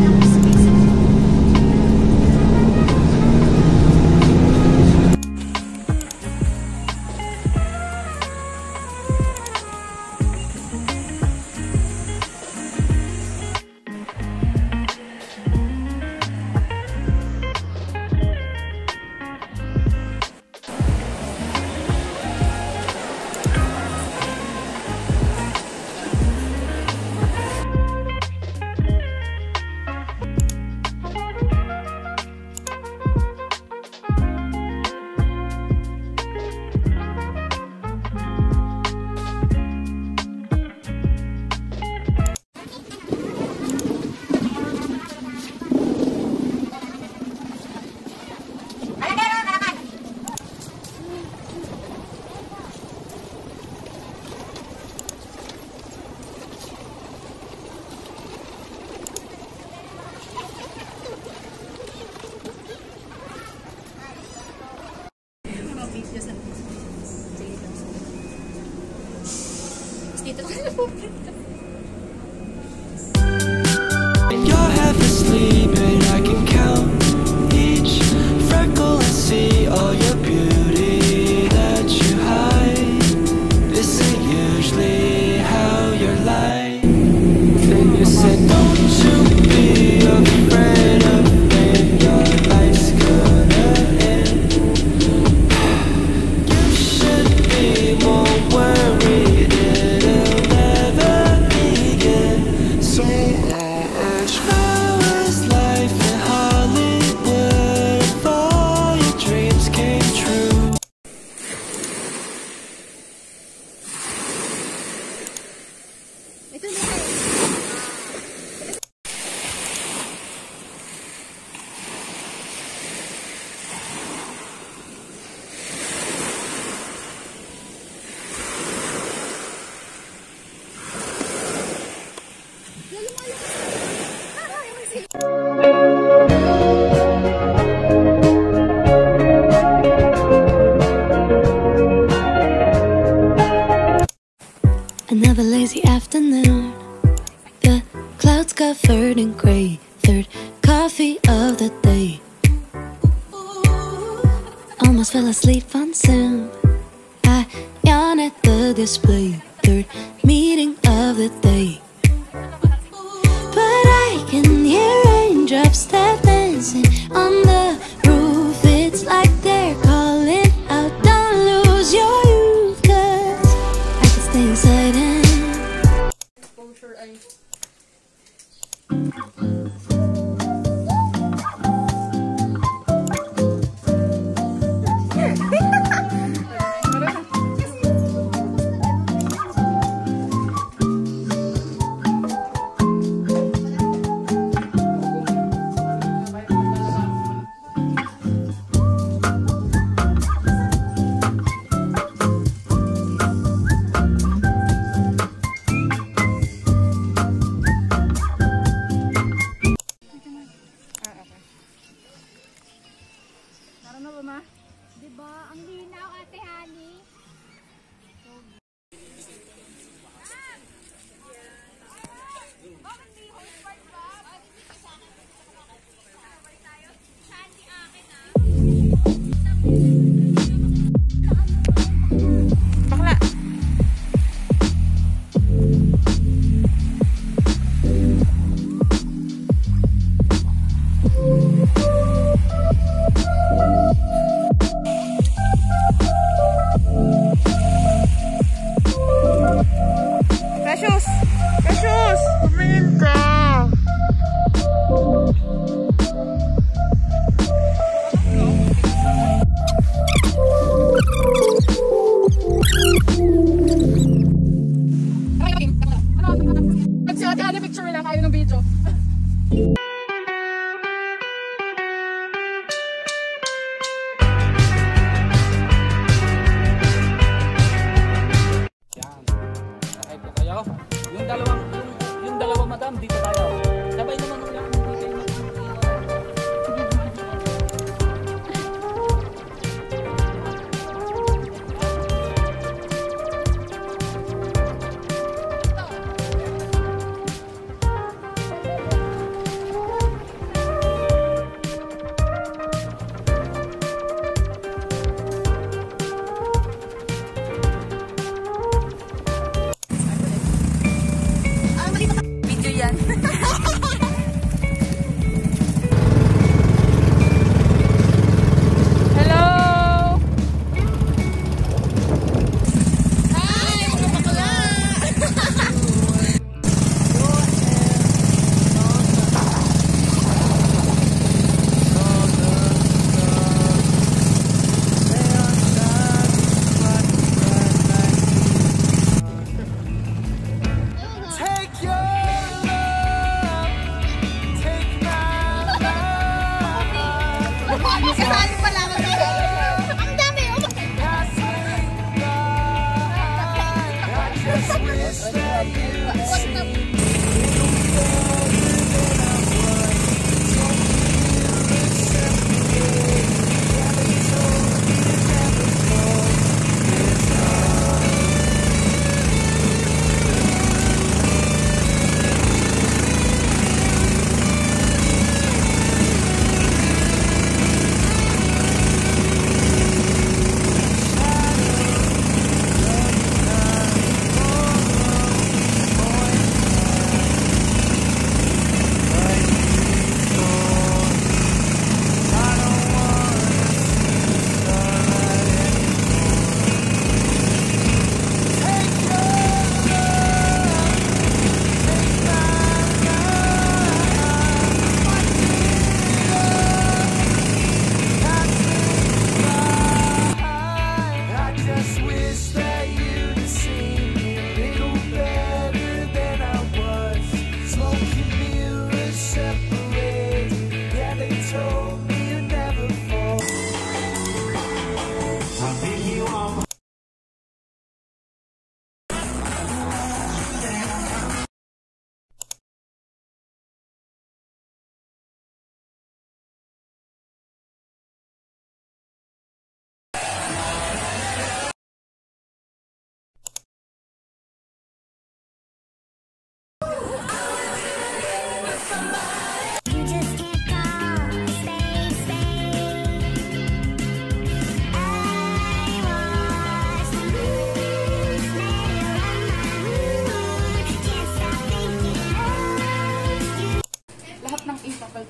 Music. third and grade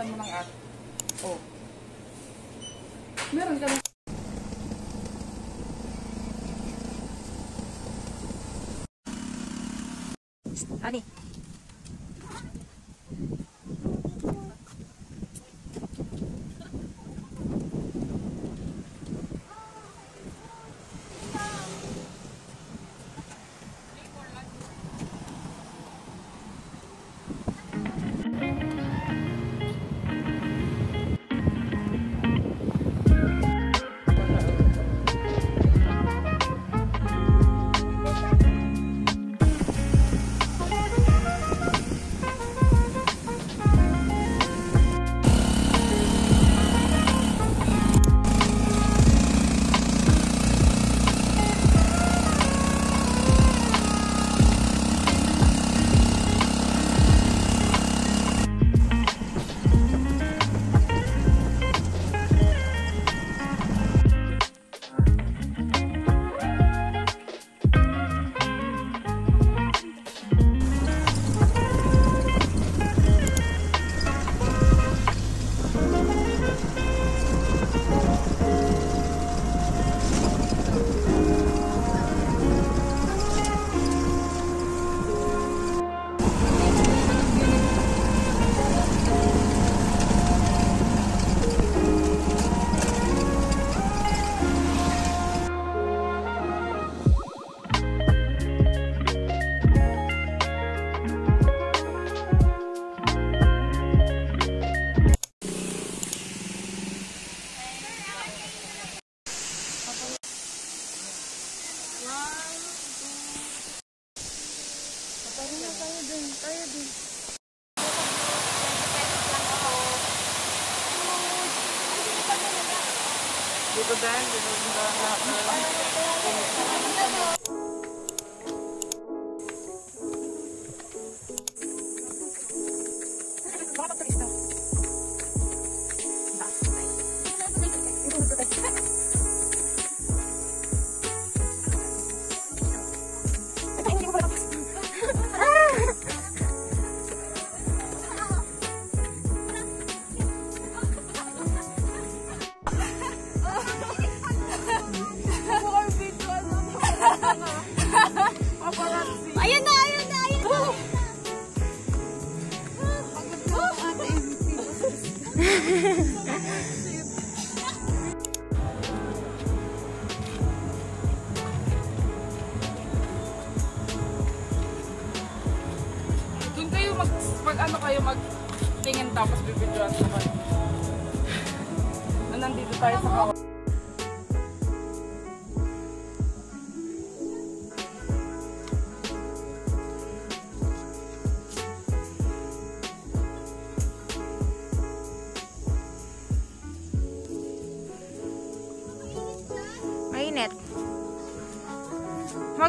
Palitan mo ng at. Oh. Meron ka. Ani.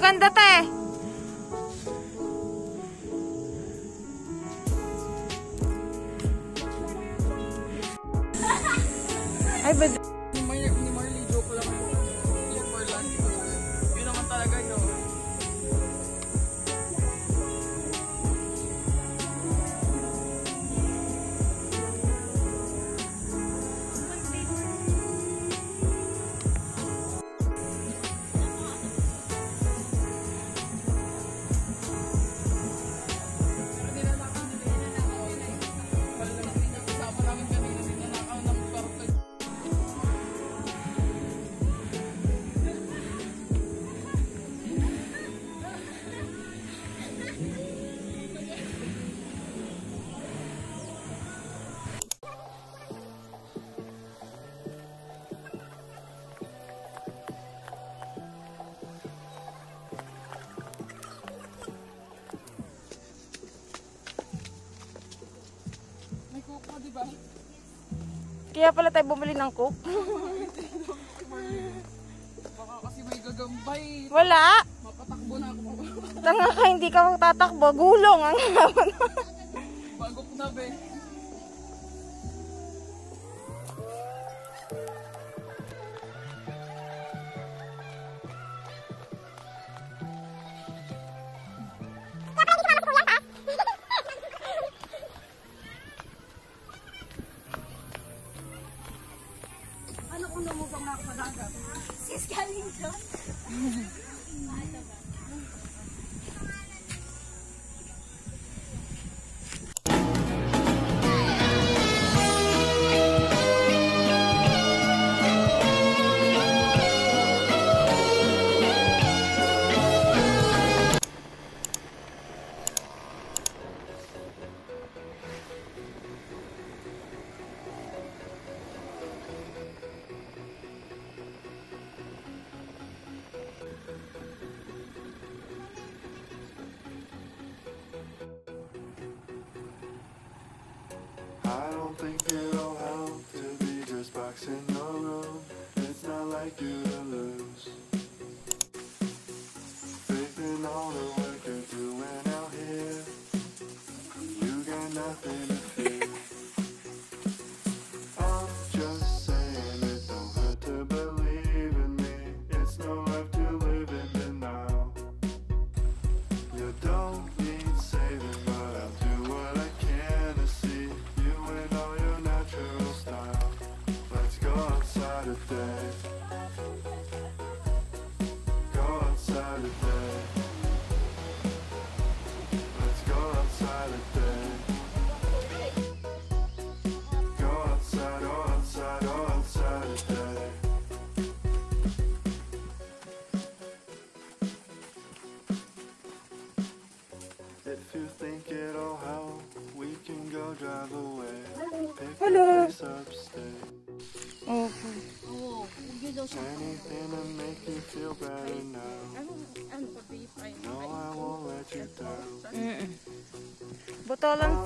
Maganda te. Kaya pala tayo bumili ng coke. Baka kasi may gagambay. Wala. Mapatakbo na ako. Tanga ka, hindi ka magtatakbo. Gulong ang laban. Bagok na, be. I don't think it'll help to be just boxing the room. It's not like you with the Sağ olun.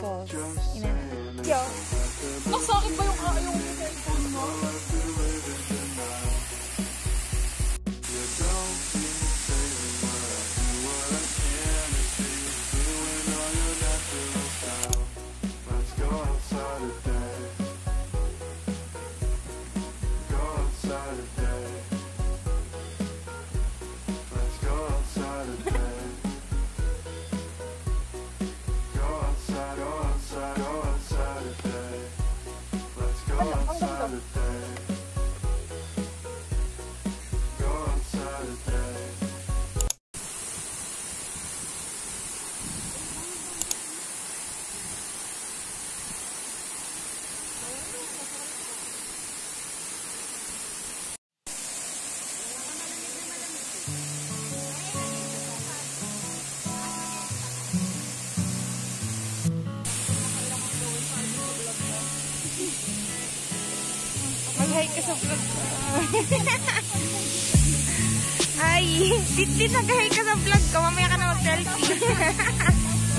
Ay, Titi, nag-hi ka sa vlog ko. Mamaya ka na mag-selfie.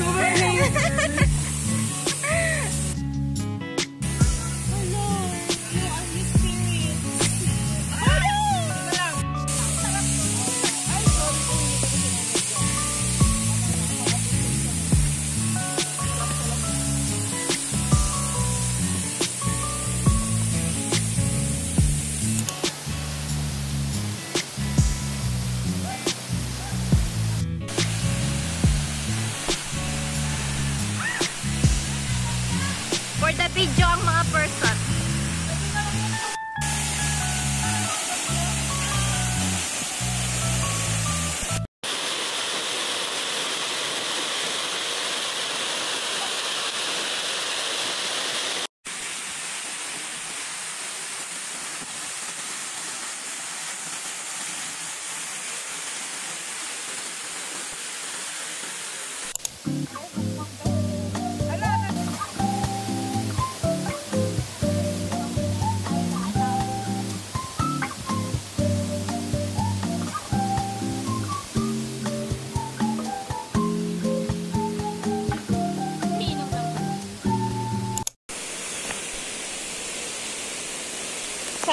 Sobrang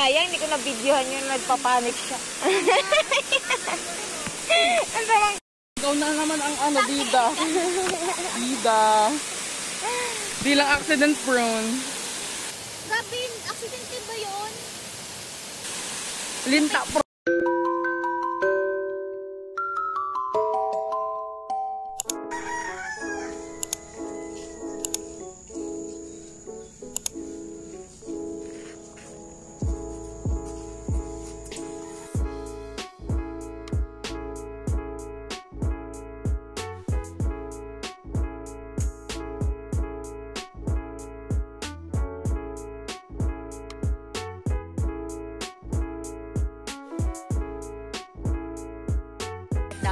Sayang, hindi ko na-videohan yun. Nagpapanik siya. Ang tamang Ikaw na naman ang ano, bida. Bida. Di lang accident prone. Grabe, aksidente ba yun? Linta pro.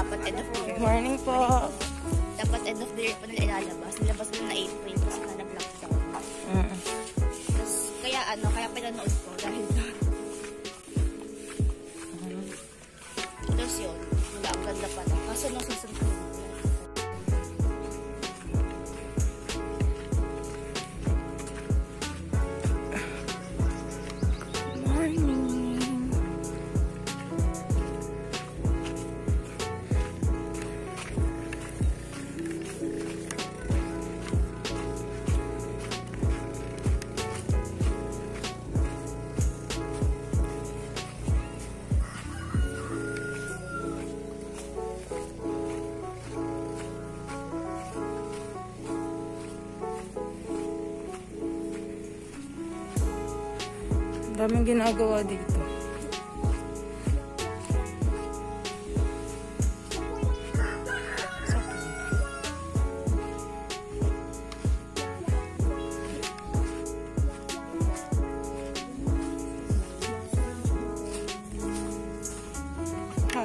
Dapat end of the year. Morning po. Dapat end of the year pa nila ilalabas. Nilabas nila na April kasi nga nag-lockdown. Mm. Tapos, kaya ano, kaya pinanood ko dahil doon. Tapos yun, wala, ang ganda pala. Kaso nung season Daming ginagawa dito. Ha,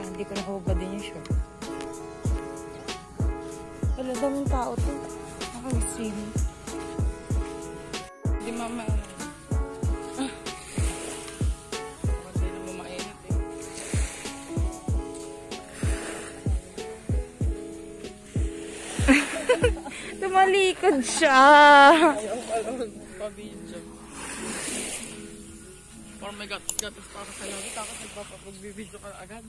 hindi ko nahubad din yung shirt. Wala daming tao to. Nakag-swimming. Hindi mama, Tumalikod siya. Pabidyo. Oh my God, God, para sa langit ako, nagpapagbibidyo ka agad.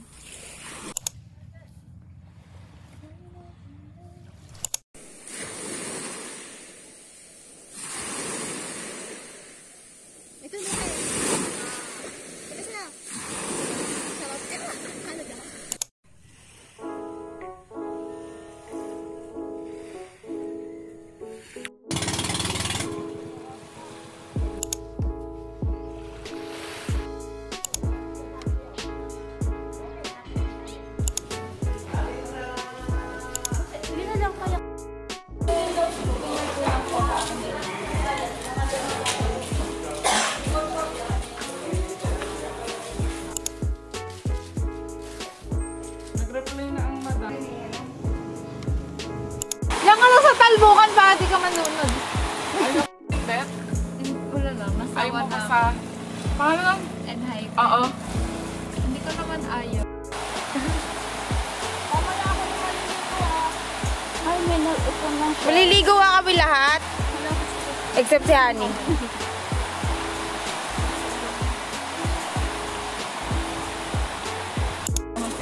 biryani.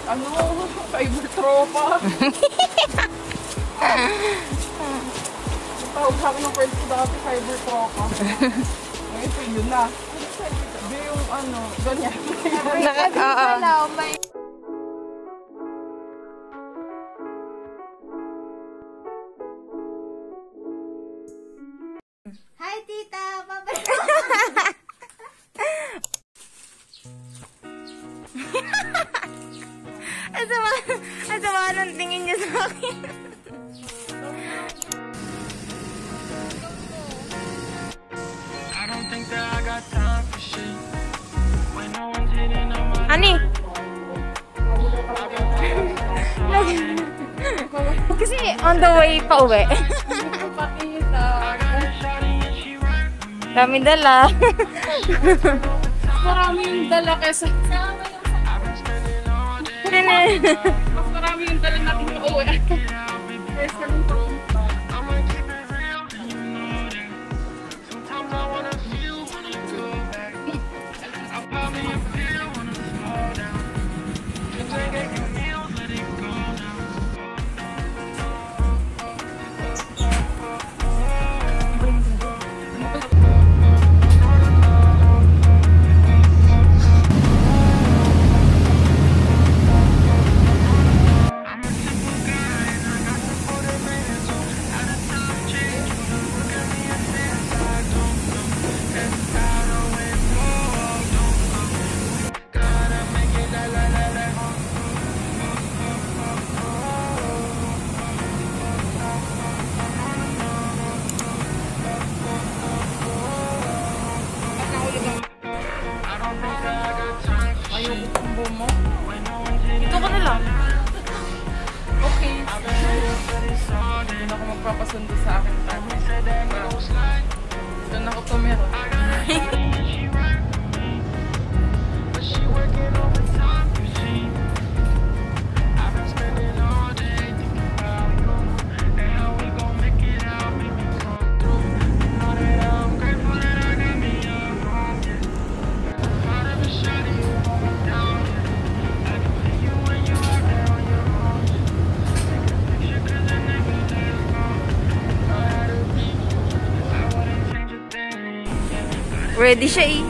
ano? Favorite tropa. Tawag sa akin ng friends ko dati, favorite tropa. Ngayon, yun na. Hindi yung ano, ganyan. Every, every uh -oh. may ani. Kasi on the way pa uwi. Dami dala. marami yung dala kesa. Ano? Mas marami yung dala natin na uwi. Kesa nito. Ready siya eh.